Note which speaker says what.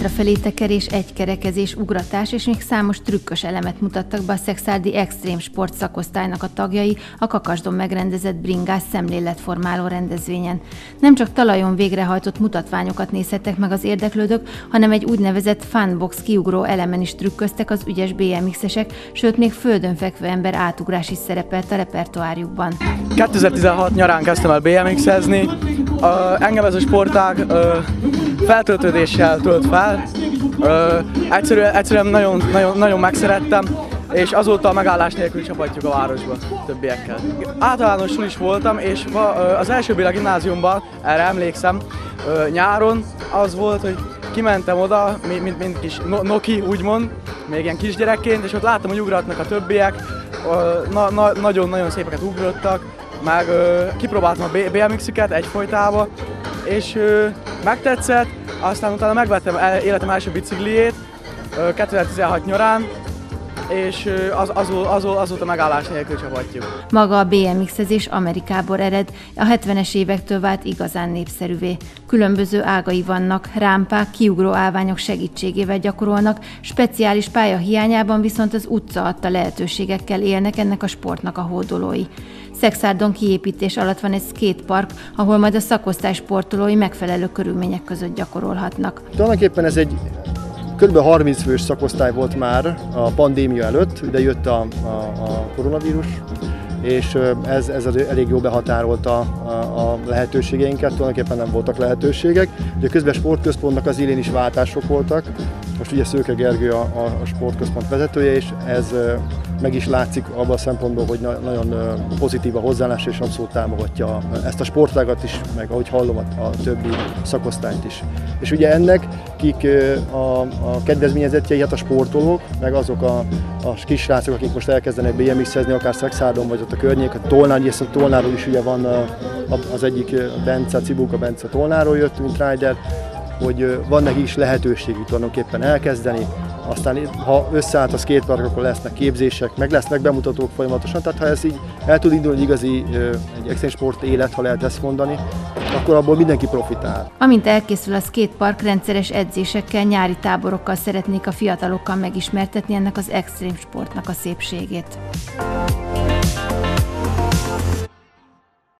Speaker 1: hátrafelé tekerés, egykerekezés, ugratás és még számos trükkös elemet mutattak be a Szexárdi Extrém Sport szakosztálynak a tagjai a Kakasdon megrendezett bringás szemléletformáló rendezvényen. Nem csak talajon végrehajtott mutatványokat nézhettek meg az érdeklődők, hanem egy úgynevezett funbox kiugró elemen is trükköztek az ügyes BMX-esek, sőt még földön fekvő ember átugrás is szerepelt a repertoárjukban.
Speaker 2: 2016 nyarán kezdtem el BMX-ezni, engem ez a sportág feltöltődéssel tölt fel. Egyszerűen, egyszerűen nagyon, nagyon, nagyon megszerettem, és azóta a megállás nélkül csapatjuk a városba többiekkel. Általánosul is voltam, és az első Béla gimnáziumban, erre emlékszem, nyáron az volt, hogy kimentem oda, mint, mint kis Noki úgymond, még ilyen kisgyerekként, és ott láttam, hogy ugratnak a többiek, nagyon-nagyon na, szépeket ugrottak, meg kipróbáltam a BMX-üket egyfolytában, és megtetszett, aztán utána megvettem életem első bicikliét 2016 nyarán, és az, az, az, azóta megállás nélkül csapatjuk.
Speaker 1: Maga a BMX-ezés Amerikából ered, a 70-es évektől vált igazán népszerűvé. Különböző ágai vannak, rámpák, kiugró állványok segítségével gyakorolnak, speciális pálya hiányában viszont az utca adta lehetőségekkel élnek ennek a sportnak a hódolói. Szexárdon kiépítés alatt van egy skatepark, ahol majd a szakosztály sportolói megfelelő körülmények között gyakorolhatnak.
Speaker 3: Tulajdonképpen ez egy kb. 30 fős szakosztály volt már a pandémia előtt, ide jött a, a, a koronavírus, és ez, ez elég jól behatárolta a, a lehetőségeinket, tulajdonképpen nem voltak lehetőségek. Ugye közben a sportközpontnak az élén is váltások voltak, most ugye Szőke Gergő a, a sportközpont vezetője, és ez meg is látszik abban a szempontból, hogy nagyon pozitív a hozzáállás, és abszolút támogatja ezt a sportágat is, meg ahogy hallom a, a többi szakosztályt is. És ugye ennek kik a, a kedvezményezettjei, hát a sportolók, meg azok a, a kis srácok, akik most elkezdenek BMX-ezni, akár Szexárdon vagy ott a környék, a Tolnár, ugye a Tolnáról is ugye van az egyik Bence, Cibuka Bence Tolnáról jött, rider, hogy van neki is lehetőségük tulajdonképpen elkezdeni, aztán ha összeállt a skatepark, akkor lesznek képzések, meg lesznek bemutatók folyamatosan, tehát ha ez így el tud indulni egy igazi egy extrém sport élet, ha lehet ezt mondani, akkor abból mindenki profitál.
Speaker 1: Amint elkészül a skatepark, rendszeres edzésekkel, nyári táborokkal szeretnék a fiatalokkal megismertetni ennek az extrém sportnak a szépségét.